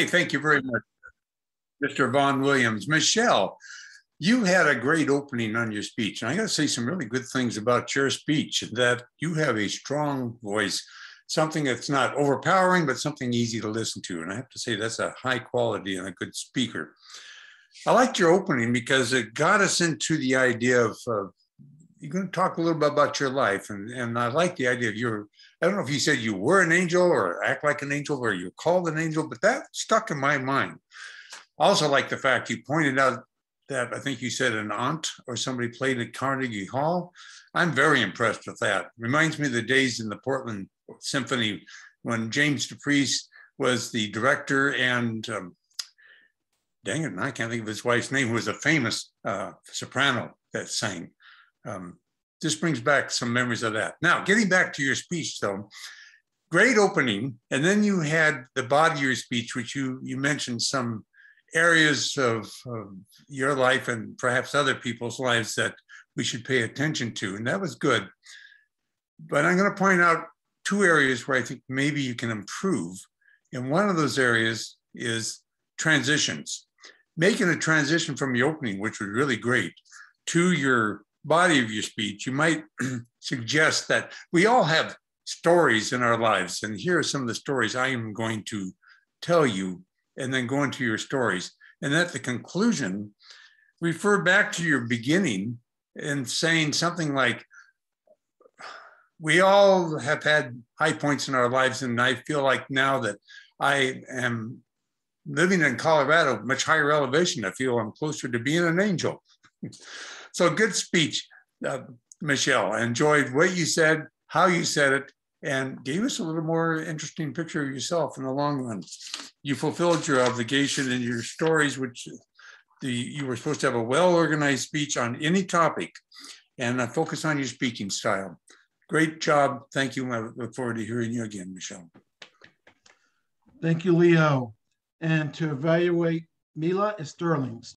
Hey, thank you very much, Mr. Vaughn Williams. Michelle, you had a great opening on your speech. And I got to say some really good things about your speech that you have a strong voice, something that's not overpowering, but something easy to listen to. And I have to say, that's a high quality and a good speaker. I liked your opening because it got us into the idea of uh, you're going to talk a little bit about your life. And, and I like the idea of your, I don't know if you said you were an angel or act like an angel or you're called an angel, but that stuck in my mind. I also like the fact you pointed out that I think you said an aunt or somebody played at Carnegie Hall. I'm very impressed with that. Reminds me of the days in the Portland Symphony when James DePriest was the director and um, dang it, I can't think of his wife's name, was a famous uh, soprano that sang. Um, this brings back some memories of that. Now, getting back to your speech, though, great opening, and then you had the body of your speech, which you you mentioned some areas of, of, your life and perhaps other people's lives that we should pay attention to. And that was good. But I'm going to point out two areas where I think maybe you can improve. And one of those areas is transitions. Making a transition from the opening, which was really great, to your body of your speech, you might suggest that we all have stories in our lives. And here are some of the stories I am going to tell you and then go into your stories. And at the conclusion, refer back to your beginning and saying something like, we all have had high points in our lives, and I feel like now that I am living in Colorado, much higher elevation, I feel I'm closer to being an angel. so, good speech, uh, Michelle. I enjoyed what you said, how you said it, and gave us a little more interesting picture of yourself in the long run. You fulfilled your obligation in your stories, which the, you were supposed to have a well-organized speech on any topic and focus on your speaking style. Great job. Thank you. I look forward to hearing you again, Michelle. Thank you, Leo. And to evaluate Mila is Sterling.